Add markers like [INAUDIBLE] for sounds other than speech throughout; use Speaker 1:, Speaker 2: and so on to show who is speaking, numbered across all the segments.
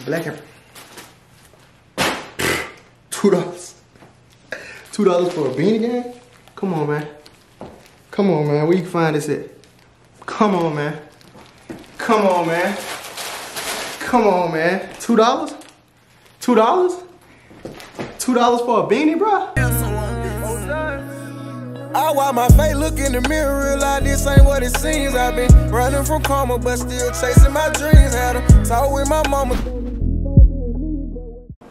Speaker 1: Black and two dollars. Two dollars for a beanie game? Come on, man. Come on, man. Where you find this at? Come on, man. Come on, man. Come on, man. Two dollars? Two dollars? Two dollars for a beanie, bro?
Speaker 2: I watch my face, look in the mirror, realize this ain't what it seems. I've been running from karma, but still chasing my dreams. Had a talk with my mama.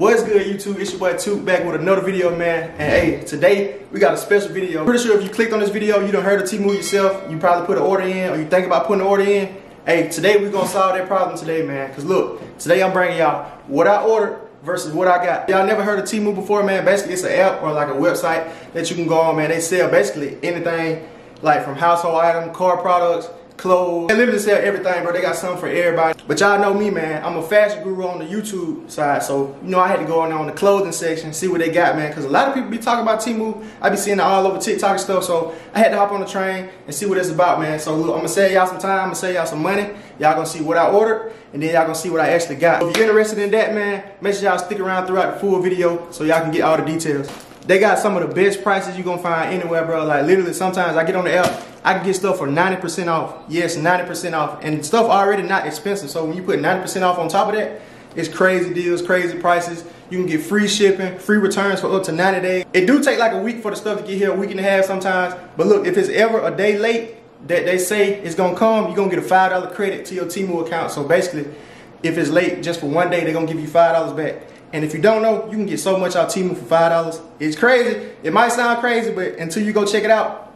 Speaker 1: What's good, YouTube? It's your boy Toot back with another video, man. And hey, today we got a special video. Pretty sure if you clicked on this video, you done heard of Temu yourself. You probably put an order in, or you think about putting an order in. Hey, today we're gonna solve that problem today, man. Cause look, today I'm bringing y'all what I ordered versus what I got. Y'all never heard of Temu before, man? Basically, it's an app or like a website that you can go on, man. They sell basically anything, like from household items, car products, clothes. They literally sell everything, bro. They got something for everybody. But y'all know me, man. I'm a fashion guru on the YouTube side. So, you know, I had to go on on the clothing section, see what they got, man. Because a lot of people be talking about Temu. I be seeing it all over TikTok and stuff. So, I had to hop on the train and see what it's about, man. So, look, I'm going to save y'all some time. I'm going to save y'all some money. Y'all going to see what I ordered. And then y'all going to see what I actually got. If you're interested in that, man, make sure y'all stick around throughout the full video so y'all can get all the details. They got some of the best prices you're gonna find anywhere, bro. Like literally, sometimes I get on the app, I can get stuff for 90% off. Yes, 90% off. And stuff already not expensive. So when you put 90% off on top of that, it's crazy deals, crazy prices. You can get free shipping, free returns for up to 90 days. It do take like a week for the stuff to get here, a week and a half sometimes. But look, if it's ever a day late that they say it's gonna come, you're gonna get a $5 credit to your Temu account. So basically, if it's late just for one day, they're gonna give you $5 back. And if you don't know, you can get so much out Temu for $5. It's crazy. It might sound crazy, but until you go check it out,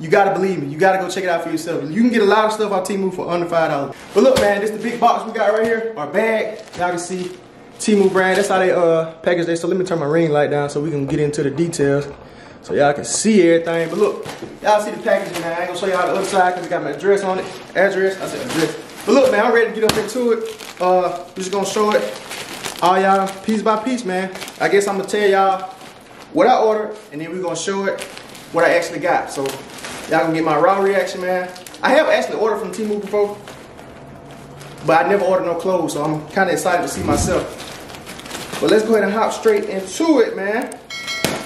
Speaker 1: you gotta believe me. You gotta go check it out for yourself. You can get a lot of stuff on Temu for under $5. But look, man, this is the big box we got right here. Our bag. Y'all can see Temu brand. That's how they uh package they. So let me turn my ring light down so we can get into the details. So y'all can see everything. But look, y'all see the packaging, man. I ain't gonna show y'all the other side because it got my address on it. Address, I said address. But look, man, I'm ready to get up into it. Uh, we're just gonna show it all y'all piece by piece, man. I guess I'm gonna tell y'all what I ordered, and then we're gonna show it what I actually got. So y'all gonna get my raw reaction, man. I have actually ordered from Temu before, but I never ordered no clothes, so I'm kind of excited to see myself. But let's go ahead and hop straight into it, man.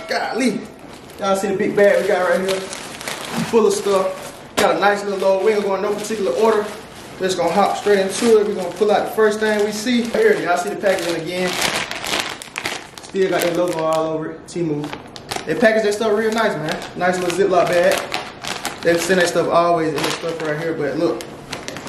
Speaker 1: Golly. Y'all see the big bag we got right here? Full of stuff. Got a nice little load. We ain't going no particular order. Just gonna hop straight into it. We're gonna pull out the first thing we see. Here, y'all see the packaging again. Still got that logo all over it, Temu. They package that stuff real nice, man. Nice little Ziploc bag. They send that stuff always in this stuff right here, but look,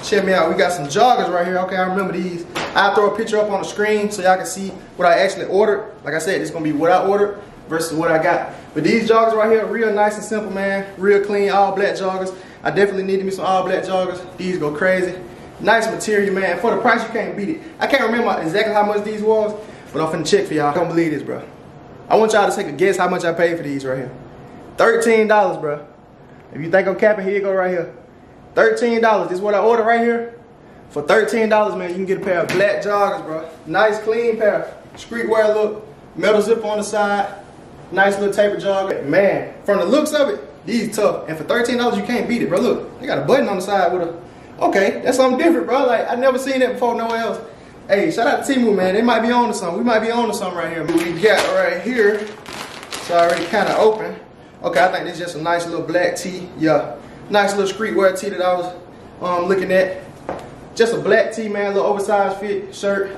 Speaker 1: check me out. We got some joggers right here. Okay, I remember these. I'll throw a picture up on the screen so y'all can see what I actually ordered. Like I said, it's gonna be what I ordered versus what I got. But these joggers right here, real nice and simple, man. Real clean, all black joggers. I definitely needed me some all black joggers. These go crazy. Nice material, man. For the price, you can't beat it. I can't remember exactly how much these was, but I'm finna check for y'all. I don't believe this, bro. I want y'all to take a guess how much I paid for these right here. $13, bro. If you think I'm capping, here you go right here. $13. This is what I ordered right here. For $13, man, you can get a pair of black joggers, bro. Nice, clean pair. Streetwear look. Metal zip on the side. Nice little taper jogger. Man, from the looks of it, these tough. And for $13, you can't beat it, bro. Look, they got a button on the side with a Okay, that's something different, bro. Like I never seen that before nowhere else. Hey, shout out to Temu, man. They might be on to something. We might be on to something right here. We got right here. It's already kind of open. Okay, I think this is just a nice little black tee. Yeah, nice little streetwear tee that I was um, looking at. Just a black tee, man. Little oversized fit shirt.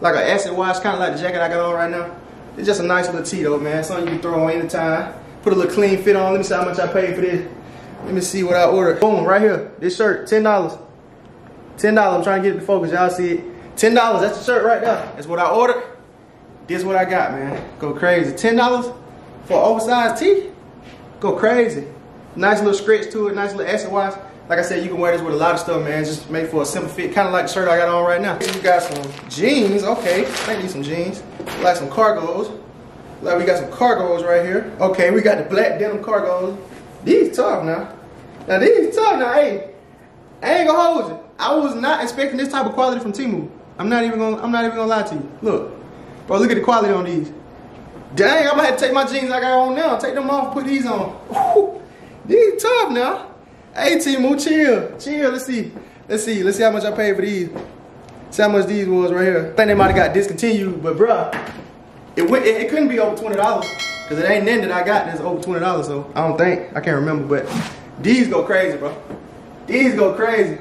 Speaker 1: Like an acid wash, kind of like the jacket I got on right now. It's just a nice little though, man. Something you can throw on anytime. Put a little clean fit on. Let me see how much I paid for this. Let me see what I ordered. Boom, right here. This shirt, $10. $10. I'm trying to get it to focus. Y'all see it. $10. That's the shirt right there. That's what I ordered. This what I got, man. Go crazy. $10 for oversized tee? Go crazy. Nice little stretch to it. Nice little acid wash. Like I said, you can wear this with a lot of stuff, man. Just made for a simple fit. Kind of like the shirt I got on right now. You got some jeans. Okay. I need some jeans. Like some cargos. Like we got some cargos right here. Okay, we got the black denim cargos. These tough now. Now these tough now. Hey, I ain't gonna hold you. I was not expecting this type of quality from Temu. I'm not even gonna. I'm not even gonna lie to you. Look, bro. Look at the quality on these. Dang, I'm gonna have to take my jeans I got on now. Take them off. Put these on. Ooh, these tough now. Hey Temu, chill, chill. Let's see. Let's see. Let's see how much I paid for these. See how much these was right here. I think they might have got discontinued, but bruh, it, went, it, it couldn't be over $20 because it ain't none that I got that's over $20, so I don't think, I can't remember, but these go crazy, bro. These go crazy.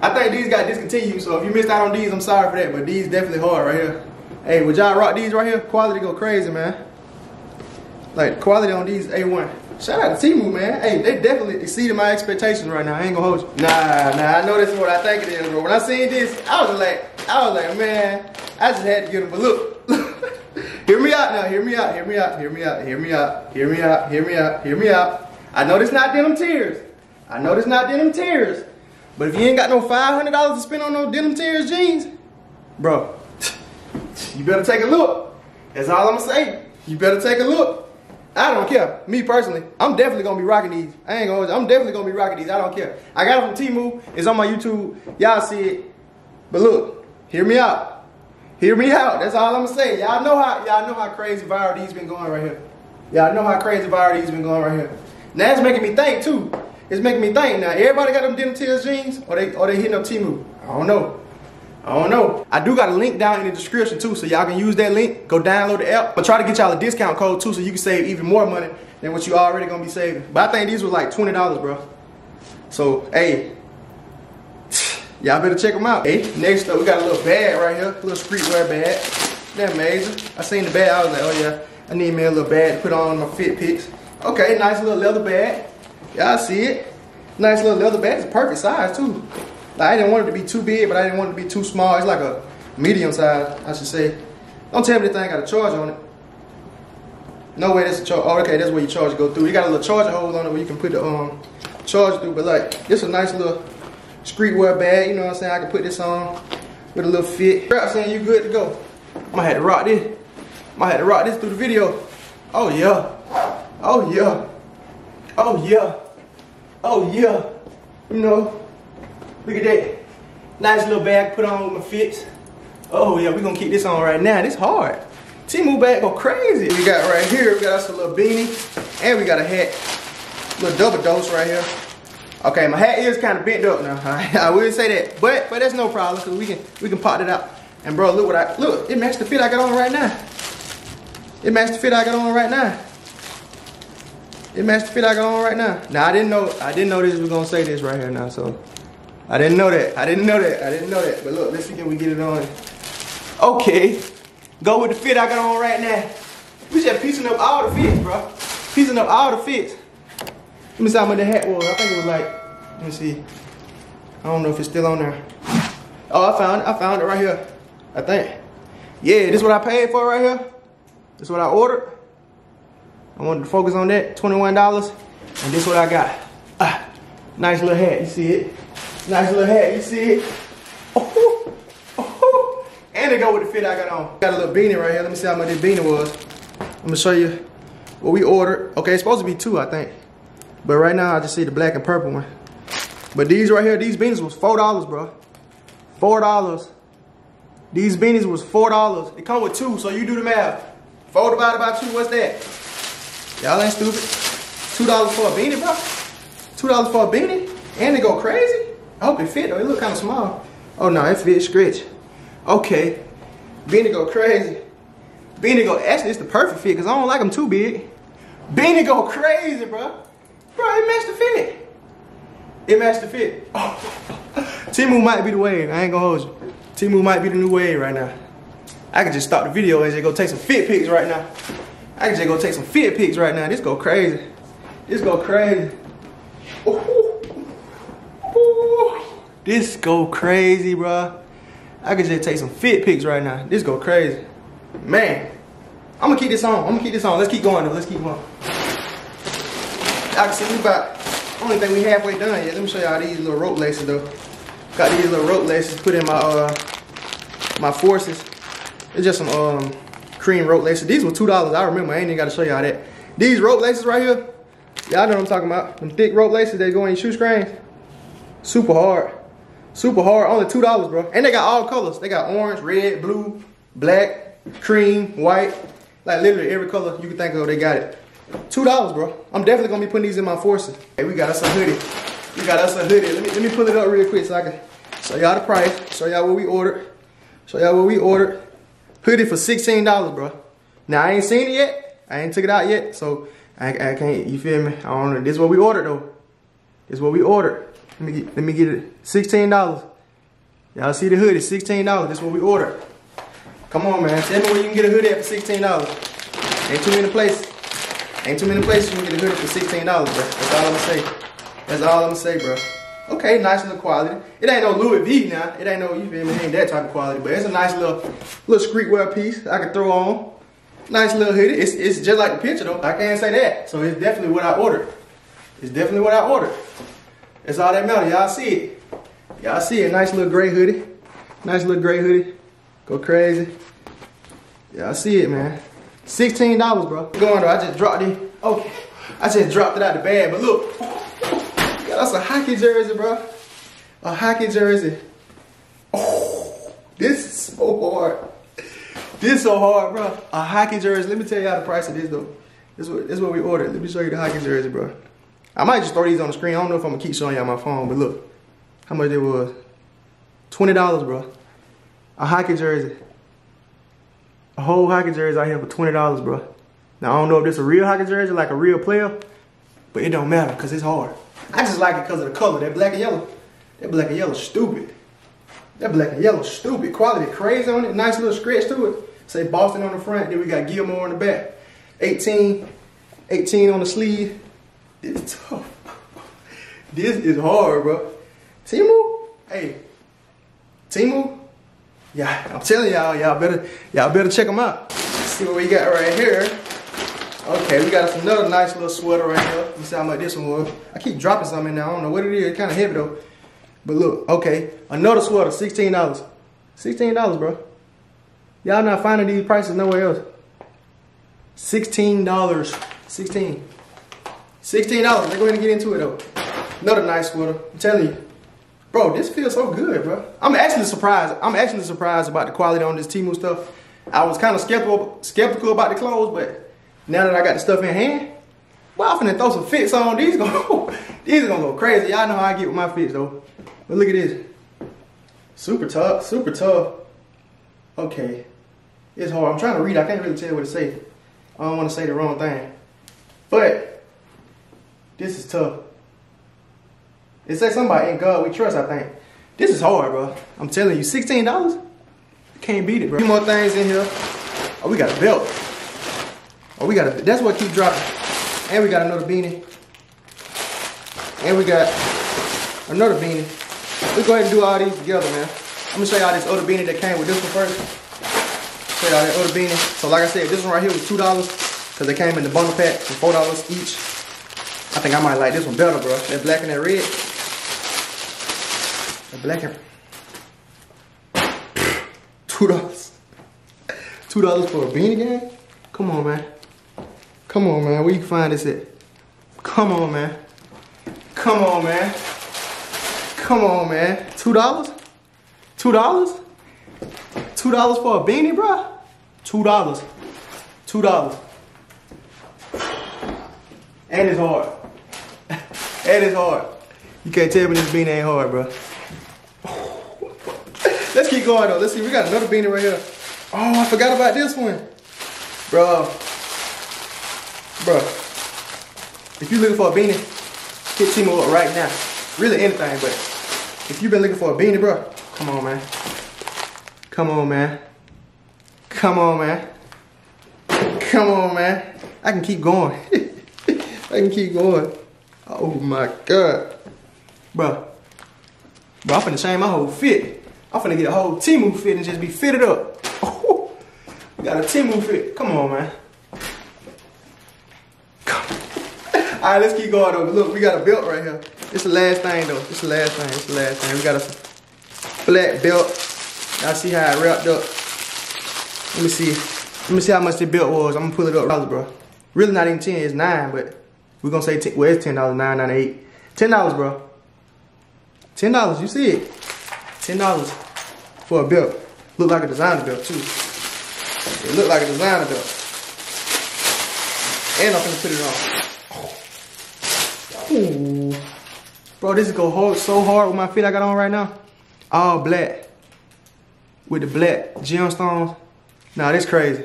Speaker 1: I think these got discontinued, so if you missed out on these, I'm sorry for that, but these definitely hard right here. Hey, would y'all rock these right here? Quality go crazy, man. Like, quality on these A1. Shout out to Temu, man. Hey, they definitely exceeded my expectations right now. I ain't gonna hold you. Nah, nah, I know this is what I think it is, bro. When I seen this, I was like, I was like, man, I just had to give them a look. [LAUGHS] hear me out now, hear me out, hear me out, hear me out, hear me out, hear me out, hear me out, hear me out. I know this not denim tears. I know this not denim tears. But if you ain't got no $500 to spend on no denim tears jeans, bro, [LAUGHS] you better take a look. That's all I'm gonna say. You better take a look. I don't care. Me personally, I'm definitely gonna be rocking these. I ain't gonna. I'm definitely gonna be rocking these. I don't care. I got them from Temu. It's on my YouTube. Y'all see it. But look, hear me out. Hear me out. That's all I'm gonna say. Y'all know how. Y'all know how crazy viral these been going right here. Y'all know how crazy viral these been going right here. Now it's making me think too. It's making me think. Now everybody got them denim tears jeans, or they or they hitting up Temu. I don't know. I don't know. I do got a link down in the description too, so y'all can use that link. Go download the app, but try to get y'all a discount code too, so you can save even more money than what you already gonna be saving. But I think these were like twenty dollars, bro. So hey, [SIGHS] y'all better check them out. Hey, next up we got a little bag right here, a little streetwear bag. That amazing. I seen the bag, I was like, oh yeah, I need me a little bag to put on my fit pics. Okay, nice little leather bag. Y'all see it? Nice little leather bag. It's perfect size too. Like, I didn't want it to be too big, but I didn't want it to be too small. It's like a medium size, I should say. Don't tell me the thing got a charge on it. No way that's a charge. Oh, okay, that's where your charge go through. You got a little charger hole on it where you can put the um charge through. But like, is a nice little streetwear bag. You know what I'm saying? I can put this on with a little fit. I'm saying you good to go. I'm gonna have to rock this. I'm gonna have to rock this through the video. Oh yeah. Oh yeah. Oh yeah. Oh yeah. You know. Look at that. Nice little bag put on with my fits. Oh yeah, we're gonna keep this on right now. This hard. Temu bag go crazy. We got right here, we got us a little beanie, and we got a hat. Little double dose right here. Okay, my hat is kind of bent up now. [LAUGHS] I will say that, but but that's no problem because we can we can pop it out. And bro, look what I look. It matched the fit I got on right now. It matched the fit I got on right now. It matched the fit I got on right now. Now I didn't know I didn't know this was gonna say this right here now, so I didn't know that. I didn't know that. I didn't know that. But look, let's see can we get it on. Okay. Go with the fit I got on right now. We just piecing up all the fits, bro. Piecing up all the fits. Let me see how much the hat was. I think it was like, let me see. I don't know if it's still on there. Oh, I found it. I found it right here. I think. Yeah, this is what I paid for right here. This is what I ordered. I wanted to focus on that. $21. And this is what I got. Ah, nice little hat. You see it? Nice little hat, you see it? Oh, oh, oh, oh. and they go with the fit I got on. Got a little beanie right here. Let me see how much this beanie was. I'm gonna show you what we ordered. Okay, it's supposed to be two, I think. But right now, I just see the black and purple one. But these right here, these beanies was $4, bro. $4. These beanies was $4. It come with two, so you do the math. Four divided by two, what's that? Y'all ain't stupid. $2 for a beanie, bro? $2 for a beanie? And they go crazy? I hope it fit though. It look kind of small. Oh no, it fit scratch. Okay. Beanie go crazy. Beanie go, actually it's the perfect fit because I don't like them too big. Beanie go crazy, bro. Bro, it matched the fit. It matched the fit. Oh. [LAUGHS] Temu might be the wave. I ain't gonna hold you. Temu might be the new wave right now. I could just stop the video and just go take some fit pics right now. I could just go take some fit pics right now. This go crazy. This go crazy. Ooh. This go crazy, bro. I could just take some fit pics right now. This go crazy. Man, I'm gonna keep this on. I'm gonna keep this on. Let's keep going though. Let's keep going. I can see we about, only thing we halfway done yet. Let me show y'all these little rope laces though. Got these little rope laces put in my uh my forces. It's just some um cream rope laces. These were two dollars. I remember. I ain't even got to show y'all that. These rope laces right here. Y'all know what I'm talking about. Them thick rope laces that go in your shoe screens. Super hard. Super hard, only $2, bro. And they got all colors. They got orange, red, blue, black, cream, white. Like literally every color you can think of, they got it. $2, bro. I'm definitely gonna be putting these in my forces. Hey, we got us a hoodie. We got us a hoodie. Let me, let me pull it up real quick so I can Show y'all the price. Show y'all what we ordered. Show y'all what we ordered. Hoodie for $16, bro. Now, I ain't seen it yet. I ain't took it out yet. So, I, I can't, you feel me? I don't know. This is what we ordered, though. This is what we ordered. Let me get, let me get it. $16. Y'all see the hoodie, $16. That's what we ordered. Come on, man. Tell me where you can get a hoodie at for $16. Ain't too many places. Ain't too many places you can get a hoodie for $16, bro. That's all I'm gonna say. That's all I'm gonna say, bro. Okay, nice little quality. It ain't no Louis V now. It ain't no, you feel me? It ain't that type of quality, but it's a nice little, little streetwear piece I can throw on. Nice little hoodie. It's, it's just like the picture though. I can't say that. So it's definitely what I ordered. It's definitely what I ordered. That's all that matters. Y'all see it. Y'all see it. Nice little gray hoodie. Nice little gray hoodie. Go crazy. Y'all see it, man. $16, bro. Going though, I just dropped it. Okay. I just dropped it out the bag, but look. That's a hockey jersey, bro. A hockey jersey. Oh, this is so hard. This is so hard, bro. A hockey jersey. Let me tell y'all the price of this, though. This is what, this is what we ordered. Let me show you the hockey jersey, bro. I might just throw these on the screen. I don't know if I'm gonna keep showing y'all my phone, but look. How much it was. $20, bro. A hockey jersey. A whole hockey jersey out here for $20, bro. Now, I don't know if this a real hockey jersey, like a real player, but it don't matter, because it's hard. I just like it because of the color. That black and yellow. That black and yellow stupid. That black and yellow stupid. Quality crazy on it. Nice little scratch to it. Say Boston on the front. Then we got Gilmore on the back. 18. 18 on the sleeve. This is tough. This is hard, bro. Temu? Hey. Temu? Yeah, I'm telling y'all, y'all better, y'all better check them out. Let's see what we got right here. Okay, we got another nice little sweater right here. Let me see how much this one was. I keep dropping something in there. I don't know what it is. It's kind of heavy though. But look, okay, another sweater, $16. $16, bro. Y'all not finding these prices nowhere else. $16. 16 $16. Let's go ahead and get into it though. Another nice sweater. I'm telling you. Bro, this feels so good, bro. I'm actually surprised. I'm actually surprised about the quality on this Temu stuff. I was kind of skeptical skeptical about the clothes, but now that I got the stuff in hand, well, I'm finna throw some fits on. These [LAUGHS] gonna these are gonna go crazy. Y'all know how I get with my fits though. But look at this. Super tough, super tough. Okay. It's hard. I'm trying to read. I can't really tell what to say. I don't want to say the wrong thing. But this is tough. It says somebody in God we trust, I think. This is hard, bro. I'm telling you, $16? Can't beat it, bro. A few more things in here. Oh, we got a belt. Oh, we got a, that's what keep dropping. And we got another beanie. And we got another beanie. Let's go ahead and do all these together, man. I'm gonna show y'all this other beanie that came with this one first. Show y'all that other beanie. So like I said, this one right here was $2 because they came in the bundle pack for $4 each. I think I might like this one better, bro. That black and that red. That black and... [LAUGHS] $2. $2 for a beanie game? Come on, man. Come on, man. Where you find this at? Come on, man. Come on, man. Come on, man. Two dollars? Two dollars? Two dollars for a beanie, bro? Two dollars. Two dollars. And it's hard. And it's hard. You can't tell me this beanie ain't hard, bro. Let's keep going though. Let's see. We got another beanie right here. Oh, I forgot about this one. Bro. Bro. If you're looking for a beanie, hit Temu up right now. Really anything, but if you've been looking for a beanie, bro, come on, man. Come on, man. Come on, man. Come on, man. I can keep going. [LAUGHS] I can keep going. Oh my God. Bro. Bro, I'm finna change my whole fit. I'm finna get a whole Temu fit and just be fitted up. Oh, [LAUGHS] we got a Temu fit. Come on, man. Come. [LAUGHS] All right, let's keep going though. Look, we got a belt right here. It's the last thing though. It's the last thing. It's the last thing. We got a black belt. Y'all see how it wrapped up. Let me see. Let me see how much the belt was. I'm gonna pull it up, bro. Really not even 10, it's nine, but we're gonna say 10, well, it's $10, nine, nine, eight. $10, bro. $10, you see it. $10 for a belt. Look like a designer belt too. It look like a designer belt. And I'm gonna put it on. Ooh. Bro, this is gonna go hard, so hard with my fit I got on right now. All black. With the black gemstones. Nah, this crazy.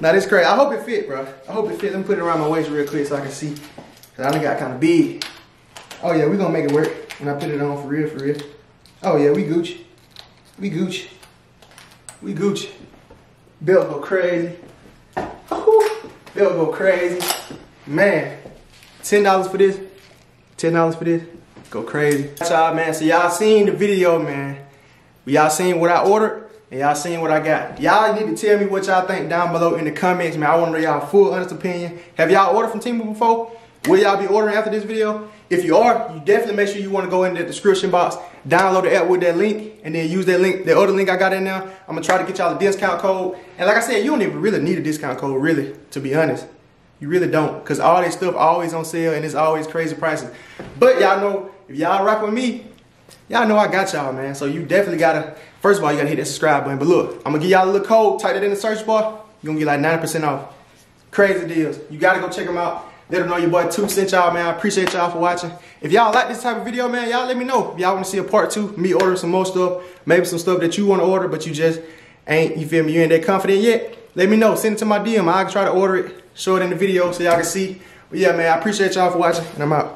Speaker 1: Nah, this crazy. I hope it fit, bro. I hope it fit. Let me put it around my waist real quick so I can see. Cause I done got kind of big. Oh yeah, we gonna make it work. When I put it on for real, for real. Oh yeah, we Gucci. We Gucci. We Gucci. Belt go crazy. Belt go crazy. Man, $10 for this. $10 for this. Go crazy. Y'all, man. So y'all seen the video, man. Y'all seen what I ordered, and y'all seen what I got. Y'all need to tell me what y'all think down below in the comments, man. I want to know y'all full honest opinion. Have y'all ordered from Temu before? Will y'all be ordering after this video? If you are, you definitely make sure you want to go in the description box, download the app with that link, and then use that link, the other link I got in there. I'm going to try to get y'all a discount code. And like I said, you don't even really need a discount code, really, to be honest. You really don't, because all this stuff always on sale, and it's always crazy prices. But y'all know, if y'all rock with me, y'all know I got y'all, man. So you definitely got to, first of all, you got to hit that subscribe button. But look, I'm going to give y'all a little code, type that in the search bar. You're going to get like 90% off. Crazy deals. You got to go check them out. Let them know your boy Toot sent y'all, man. I appreciate y'all for watching. If y'all like this type of video, man, y'all let me know. If y'all want to see a part two, me order some more stuff, maybe some stuff that you want to order, but you just ain't, you feel me, you ain't that confident yet, let me know. Send it to my DM. I can try to order it, show it in the video so y'all can see. But yeah, man, I appreciate y'all for watching, and I'm out.